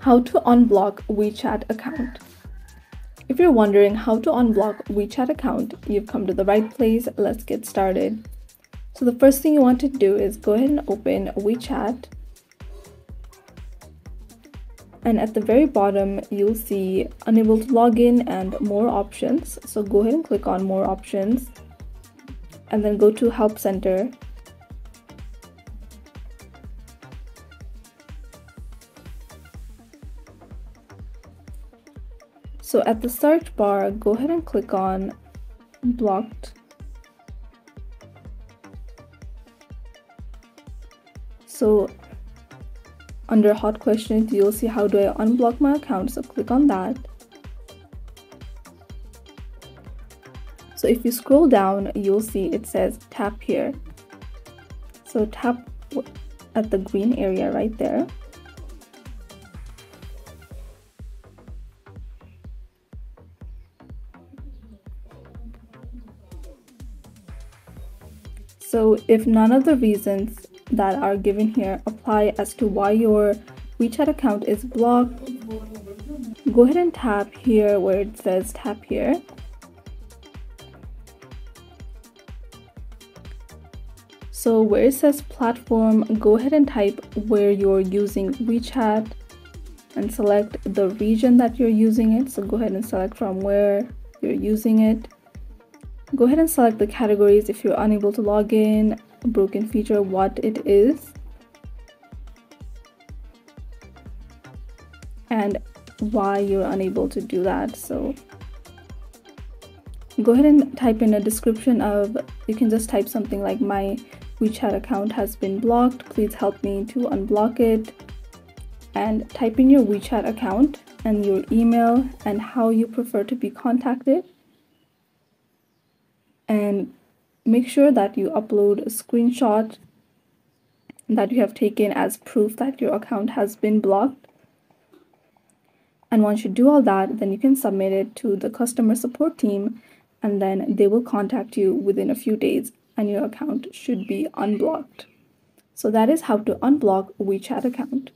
How to unblock WeChat account. If you're wondering how to unblock WeChat account, you've come to the right place. Let's get started. So the first thing you want to do is go ahead and open WeChat. And at the very bottom, you'll see unable to log in and more options. So go ahead and click on more options and then go to help center So at the search bar, go ahead and click on blocked. So under hot questions, you'll see how do I unblock my account. So click on that. So if you scroll down, you'll see it says tap here. So tap at the green area right there. So if none of the reasons that are given here apply as to why your WeChat account is blocked, go ahead and tap here where it says tap here. So where it says platform, go ahead and type where you're using WeChat and select the region that you're using it. So go ahead and select from where you're using it. Go ahead and select the categories if you're unable to log in, broken feature, what it is, and why you're unable to do that. So go ahead and type in a description of, you can just type something like my WeChat account has been blocked. Please help me to unblock it. And type in your WeChat account and your email and how you prefer to be contacted and make sure that you upload a screenshot that you have taken as proof that your account has been blocked. And once you do all that, then you can submit it to the customer support team and then they will contact you within a few days and your account should be unblocked. So that is how to unblock WeChat account.